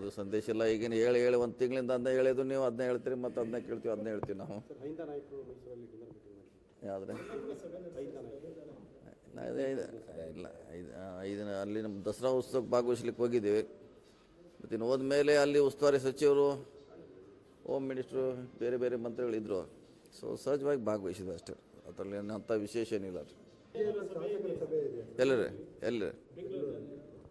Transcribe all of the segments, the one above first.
ಯಾವುದು ಸಂದೇಶ ಇಲ್ಲ. ಈಗಿನ ಹೇಳಿ ಹೇಳಿ ಒಂದು ತಿಂಗಳಿಂದ ಅದನ್ನ ಹೇಳಿದ್ರು ನೀವು ಅದನ್ನ ಹೇಳ್ತೀರಿ ಮತ್ತು ಅದನ್ನ ಕೇಳ್ತೀವಿ ಅದನ್ನ ಹೇಳ್ತೀವಿ ನಾವು. ಯಾವುದ್ರೆ? ಅದೇ ಇಲ್ಲ ಐದು ಐದು ಅಲ್ಲಿ ನಮ್ಮ ದಸರಾ ಉತ್ಸವಕ್ಕೆ ಭಾಗವಹಿಸ್ಲಿಕ್ಕೆ ಹೋಗಿದ್ದೀವಿ. ಮತ್ತು ಇನ್ನು ಹೋದ್ಮೇಲೆ ಅಲ್ಲಿ ಉಸ್ತುವಾರಿ ಸಚಿವರು ಹೋಮ್ ಮಿನಿಸ್ಟ್ರು ಬೇರೆ ಬೇರೆ ಮಂತ್ರಿಗಳಿದ್ದರು ಸೊ ಸಹಜವಾಗಿ ಭಾಗವಹಿಸಿದೆ ಅಷ್ಟೇ. ಅದರಲ್ಲಿ ಅಂಥ ವಿಶೇಷ ಏನಿಲ್ಲ. ರೀ ಎಲ್ಲರೇ ಎಲ್ಲಿ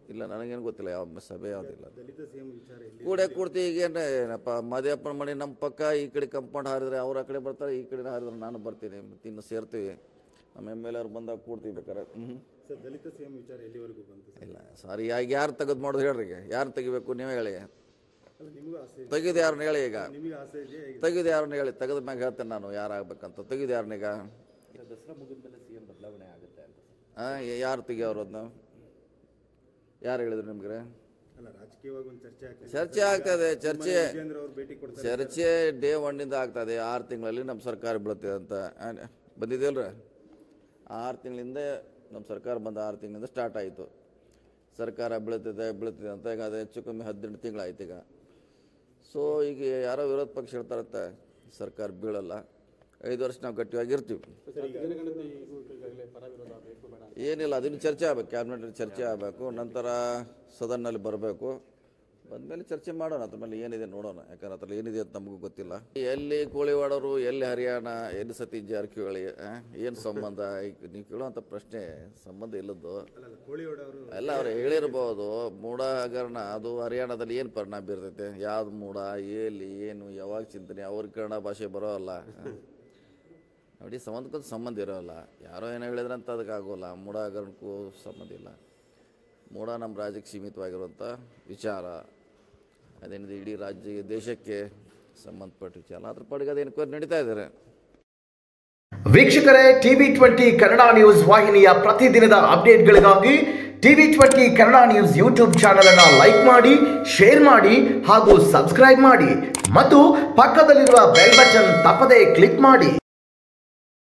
ಇಲ್ಲ ನನಗೇನು ಗೊತ್ತಿಲ್ಲ ಯಾವ ಸಭೆ ಯಾವುದಿಲ್ಲ ದಲಿತ ಸಿಎಂ ವಿಚಾರ ಇಲ್ಲಿ. ಕೂಡೆ ಕೂಡ್ತಿ ಈಗೇನು ಏನಪ್ಪ ಮದುವೆಪ್ಪನ ಮನೆ ನಮ್ಮ ಪಕ್ಕ ಈ ಕಡೆ ಕಂಪೌಂಡ್ ಹಾರಿದ್ರೆ ಅವ್ರು ಆ ಕಡೆ ಬರ್ತಾರೆ ಈ ಕಡೆ ಹಾರಿದ್ರೆ ನಾನು ಬರ್ತೀನಿ ಮತ್ತು ಇನ್ನು ಸೇರ್ತೀವಿ. ನಮ್ಮ ಎಂ ಎಲ್ ಅವ್ರು ಬಂದಾಗ ಕೂಡ್ತೀವಿ ಬೇಕಾರೆ ಹ್ಞೂ ಸರ್ ದಲಿತ ಸಿಎಂ ವಿಚಾರ ಎಲ್ಲಿವರೆಗೂ ಬಂತು ಸರ್? ಇಲ್ಲ ಸಾರಿ ಈಗ ಯಾರು ತೆಗೆದು ಮಾಡೋದು ಹೇಳ್ರಿ ಈಗ. ಯಾರು ತೆಗಿಬೇಕು ನೀವೇ ಹೇಳಿ. ತೆಗೆದು ಯಾರನ್ನ ಹೇಳಿ ಈಗ. ನಿಮಗೆ ಆಸೆ ಇದೆಯಾ ಈಗ? ತೆಗೆದು ಯಾರನ್ನ ಹೇಳಿ ತೆಗೆದ ಮ್ಯಾಗ ಹೇಳ್ತೇನೆ ನಾನು ಯಾರಾಗಬೇಕಂತ ತೆಗೆದು ಯಾರನ್ನೀಗ ದಸರಾ ಮುಗಿದ ಮೇಲೆ ಸಿಎಂ ಬದಲಾವಣೆ ಆಗುತ್ತೆ ಅಂತ ಹಾಂ ಯಾರು ತೆಗಿಯೋರು ಅದನ್ನ? ಯಾರು ಹೇಳಿದ್ರು ನಿಮ್ಗೆ ಚರ್ಚೆ ಆಗ್ತದೆ ಚರ್ಚೆ. ಚರ್ಚೆ ಡೇ ಒನ್ನಿಂದ ಆಗ್ತದೆ ಆರು ತಿಂಗಳಲ್ಲಿ ನಮ್ಮ ಸರ್ಕಾರ ಬೀಳುತ್ತೆ ಅಂತ. ಬಂದಿದೆಯಲ್ರ? ಆರು ತಿಂಗಳಿಂದ ನಮ್ಮ ಸರ್ಕಾರ ಬಂದ ಆರು ತಿಂಗಳಿಂದ ಸ್ಟಾರ್ಟ್ ಆಯಿತು. ಸರ್ಕಾರ ಬೀಳುತ್ತಿದೆ ಬೀಳುತ್ತಿದೆ ಅಂತ ಈಗ ಅದು ಹೆಚ್ಚು ಕಮ್ಮಿ ಹದಿನೆಂಟು ತಿಂಗಳಾಯ್ತು ಈಗ. ಸೊ ಈಗ ಯಾರೋ ವಿರೋಧ ಪಕ್ಷ ಹೇಳ್ತಾರಂತೆ ಸರ್ಕಾರ ಬೀಳಲ್ಲ. ಐದು ವರ್ಷ ನಾವು ಗಟ್ಟಿಯಾಗಿರ್ತೀವಿ. ಏನಿಲ್ಲ, ಅದನ್ನು ಚರ್ಚೆ ಆಗ್ಬೇಕು ಕ್ಯಾಬಿನೆಟ್ ಚರ್ಚೆ ಆಗಬೇಕು, ನಂತರ ಸದನ್ನಲ್ಲಿ ಬರಬೇಕು. ಬಂದಮೇಲೆ ಚರ್ಚೆ ಮಾಡೋಣ, ಅದ್ರ ಮೇಲೆ ಏನಿದೆ ನೋಡೋಣ, ಯಾಕಂದ್ರೆ ಅದ್ರಲ್ಲಿ ಏನಿದೆ ಅಂತ ನಮಗೂ ಗೊತ್ತಿಲ್ಲ. ಎಲ್ಲಿ ಕೋಳಿವಾಡರು, ಎಲ್ಲಿ ಹರಿಯಾಣ, ಎಲ್ಲಿ ಸತೀಶ್ ಜಾರಕಿಹೊಳಿ ಏನು ಸಂಬಂಧ? ನೀವು ಕೇಳುವಂಥ ಪ್ರಶ್ನೆ ಸಂಬಂಧ ಇಲ್ಲದ್ದು. ಎಲ್ಲ ಅವ್ರು ಹೇಳಿರ್ಬೋದು ಮೂಡ ಹಗರಣ, ಅದು ಹರಿಯಾಣದಲ್ಲಿ ಏನು ಪರಿಣಾಮ ಬೀರ್ತೈತೆ? ಯಾವ್ದು ಮೂಡ ಎಲ್ಲಿ ಏನು, ಯಾವಾಗ ಚಿಂತನೆ? ಅವ್ರಿಗೆ ಕನ್ನಡ ಭಾಷೆ ಬರೋಲ್ಲ ನೋಡಿ ಸಂಬಂಧಕ್ಕೂ ಸಂಬಂಧ ಇರೋಲ್ಲ. ಯಾರೋ ಏನೋ ಹೇಳಿದ್ರೆ ಅಂತ ಅದಕ್ಕಾಗೋಲ್ಲ ಮೂಢ ಹಗರಣಕ್ಕೂ ಸಂಬಂಧ ಇಲ್ಲ. ಮೂಢ ನಮ್ಮ ರಾಜ್ಯಕ್ಕೆ ಸೀಮಿತವಾಗಿರುವಂಥ ವಿಚಾರ, ಅದೇನಿದೆ ಇಡೀ ರಾಜ್ಯ, ದೇಶಕ್ಕೆ ಸಂಬಂಧಪಟ್ಟ ವಿಚಾರ. ಅದ್ರ ಪಾಡಿಗೆ ಅದು ಎನ್ಕ್ವೈರಿ ನಡೀತಾ ಇದ್ದಾರೆ. ವೀಕ್ಷಕರೇ, ಟಿವಿ ಟ್ವೆಂಟಿ ಕನ್ನಡ ನ್ಯೂಸ್ ವಾಹಿನಿಯ ಪ್ರತಿದಿನದ ಅಪ್ಡೇಟ್ಗಳಿಗಾಗಿ TV twenty Kannada news YouTube channel ಅನ್ನು ಲೈಕ್ ಮಾಡಿ, ಶೇರ್ ಮಾಡಿ ಹಾಗೂ ಸಬ್ಸ್ಕ್ರೈಬ್ ಮಾಡಿ. ಮತ್ತು ಪಕ್ಕದಲ್ಲಿರುವ ಬೆಲ್ ಬಟನ್ ತಪ್ಪದೇ ಕ್ಲಿಕ್ ಮಾಡಿ.